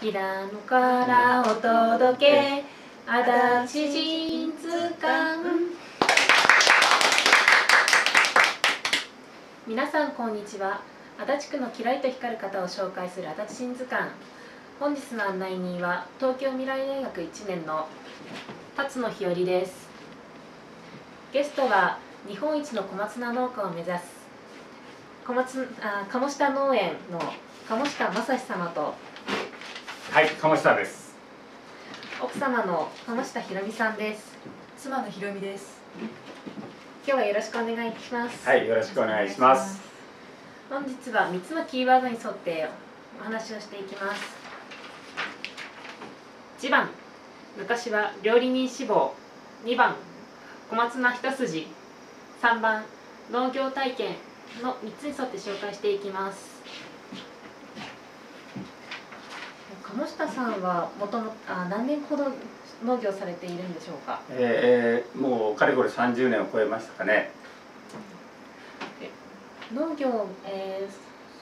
平野からお届け足立新図鑑皆さんこんにちは。足立区のキラリと光る方を紹介する足立新図鑑本日の案内人は東京未来大学1年の辰野日和です。ゲストは日本一の小松菜農家を目指す小松あ鴨下農園の鴨下正史様とはい、鴨下です。奥様の鴨下ひろみさんです妻のひろみです。今日はよろしくお願いします、はい、よろしくお願いします。本日は3つのキーワードに沿ってお話をしていきます1番昔は料理人志望2番小松菜一筋3番農業体験の3つに沿って紹介していきます鴨下さんはもともあ何年ほど農業されているんでしょうか？えー、もうかれこれ30年を超えましたかね。農業、えー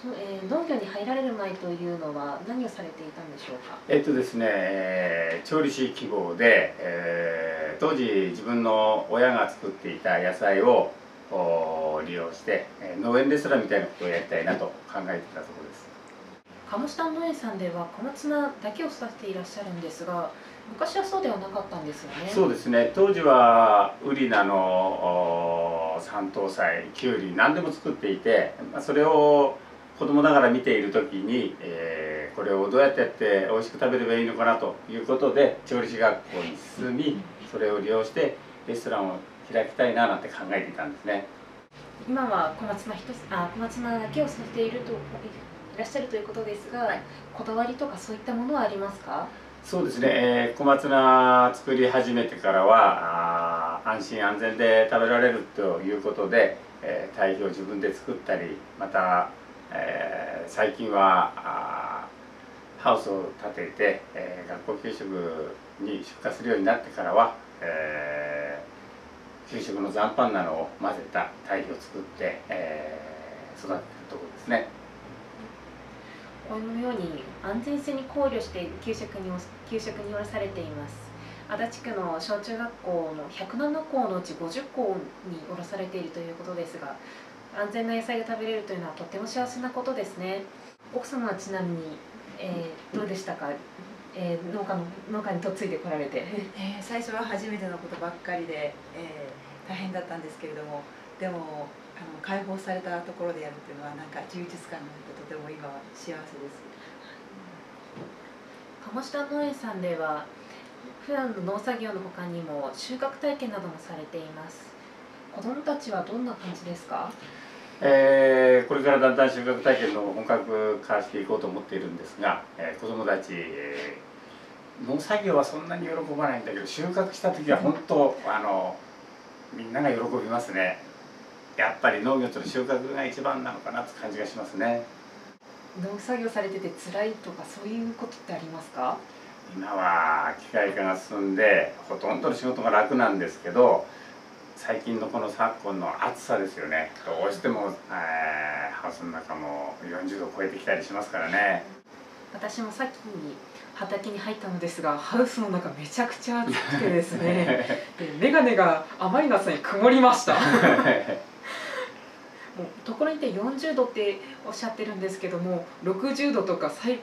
そえー農業に入られる前というのは何をされていたんでしょうか？えっとですね、えー調理師希望で、えー当時自分の親が作っていた野菜をお利用して、えー農園レストランみたいなことをやりたいなと考えてたところです。鴨下農園さんでは小松菜だけを育てていらっしゃるんですが昔はそうではなかったんですよね。そうですね。当時はウリナのお三等菜きゅうり何でも作っていて、まあ、それを子供ながら見ている時に、えーこれをどうやってやって美味しく食べればいいのかなということで調理師学校に進みそれを利用してレストランを開きたいななんて考えていたんですね。今は小松菜一つあ小松菜だけを育てているといらっしゃるということですが、はい。こだわりとかそういったものはありますか？そうですね、えー小松菜作り始めてからはあー安心安全で食べられるということで、えー堆肥を自分で作ったりまた、えー最近はあーハウスを建てて、えー学校給食に出荷するようになってからは、えー給食の残飯なのを混ぜた堆肥を作って、えー育ててるところですね。このように安全性に考慮して給食に給食におろされています。足立区の小中学校の107校のうち50校におろされているということですが安全な野菜が食べれるというのはとても幸せなことですね。奥様はちなみに、えーどうでしたか、えー農家の農家に嫁いでこられて。えー最初は初めてのことばっかりで、えー大変だったんですけれども、でもあの解放されたところでやるっていうのはなんか充実感があってとても今は幸せです。鴨下農園さんでは普段の農作業の他にも収穫体験などもされています。子どもたちはどんな感じですか？えーこれからだんだん収穫体験の本格化していこうと思っているんですが、えー子どもたち、えー農作業はそんなに喜ばないんだけど収穫した時は本当あのみんなが喜びますねやっぱり農業との収穫が一番なのかなって感じがしますね。農作業されてて辛いとかそういうことってありますか？今は機械化が進んでほとんどの仕事が楽なんですけど最近のこの昨今の暑さですよね。どうしても、えーハウスの中も40度超えてきたりしますからね。私もさっき畑に入ったのですがハウスの中めちゃくちゃ暑くてですね。で眼鏡があまりの暑さに曇りました もうところにて40度っておっしゃってるんですけども60度とか最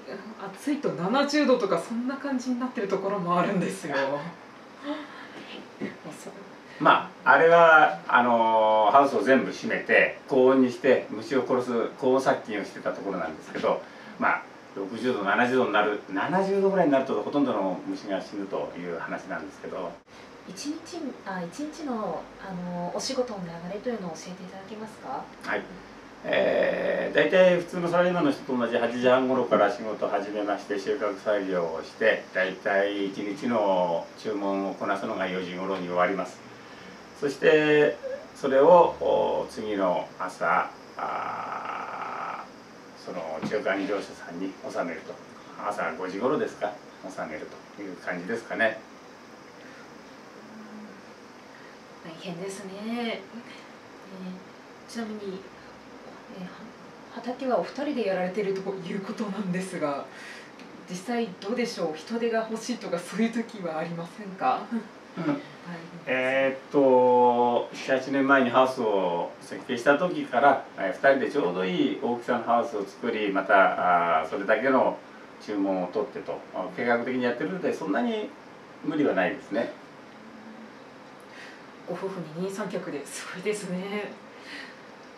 暑いと70度とかそんな感じになってるところもあるんですよ。まああれはあのハウスを全部閉めて高温にして虫を殺す高温殺菌をしてたところなんですけどまあ60度70度になる70度ぐらいになるとほとんどの虫が死ぬという話なんですけど一日あ一日のあのお仕事の流れというのを教えていただけますか？はい、えー、大体普通のサラリーマンの人と同じ8時半頃から仕事始めまして収穫作業をして大体1日の注文をこなすのが4時頃に終わります。そしてそれをお次の朝あその中間業者さんに納めると。朝5時頃ですか？納めるという感じですかね。大変ですね。えーちなみに、えーは畑はお二人でやられているということなんですが、実際どうでしょう？人手が欲しいとかそういう時はありませんか、えーっと78年前にハウスを設計した時から、え2人でちょうどいい大きさのハウスを作りまたあーそれだけの注文を取ってとあ計画的にやってるのでそんなに無理はないですね。ご夫婦に二三脚ですごいですね。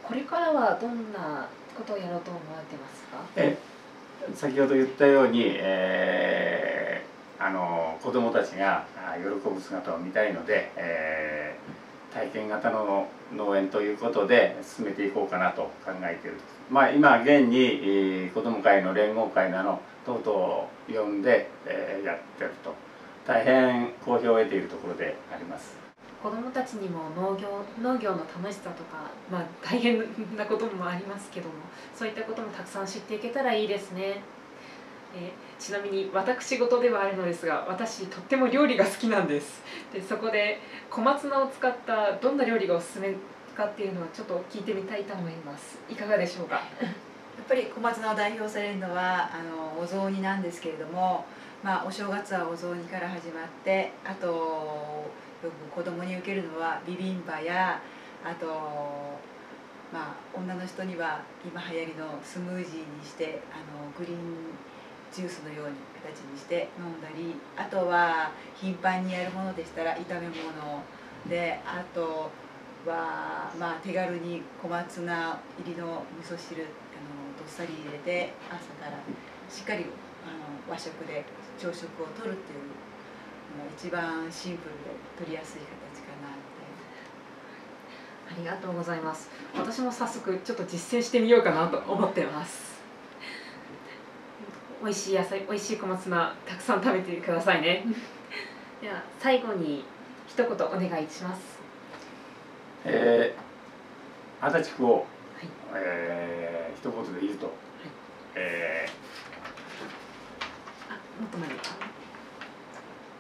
これからはどんなことをやろうと思われてますか？え先ほど言ったように、えーあの子どもたちが喜ぶ姿を見たいので、えー体験型の農園ということで進めていこうかなと考えているまあ今現に、えー子ども会の連合会など等々を呼んで、えーやってると。大変好評を得ているところであります。子どもたちにも農業農業の楽しさとか、まあ、大変なこともありますけどもそういったこともたくさん知っていけたらいいですね。えちなみに私事ではあるのですが私とっても料理が好きなんです。でそこで小松菜を使ったどんな料理がおすすめかっていうのをちょっと聞いてみたいと思います。いかがでしょうか？やっぱり小松菜を代表されるのはあのお雑煮なんですけれども、まあ、お正月はお雑煮から始まってあとよく子供に受けるのはビビンバやあと、まあ、女の人には今流行りのスムージーにしてあのグリーンジュースのように形にして飲んだりあとは頻繁にやるものでしたら炒め物であとは、まあ、手軽に小松菜入りの味噌汁あのどっさり入れて朝からしっかりあの和食で朝食をとるっていうのが一番シンプルで取りやすい形かな。ありがとうございます。私も早速ちょっと実践してみようかなと思ってます。美味しい野菜美味しい小松菜たくさん食べてくださいね。では最後に一言お願いします。えー、足立区を、はい。えー一言で言うと、えあもっと何かー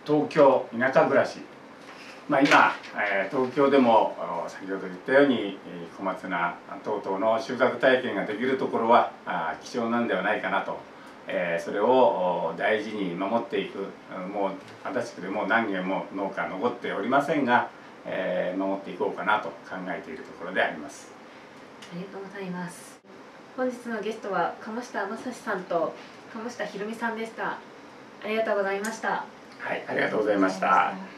東京田舎暮らし、まあ、今、えー東京でも先ほど言ったように小松菜等々の収穫体験ができるところは貴重なんではないかなと、えーそれを大事に守っていく。もう足立区でも何軒も農家残っておりませんが、えー守っていこうかなと考えているところであります。ありがとうございます。本日のゲストは鴨下正史さんと鴨下ひろみさんでした。ありがとうございました。はい、ありがとうございました。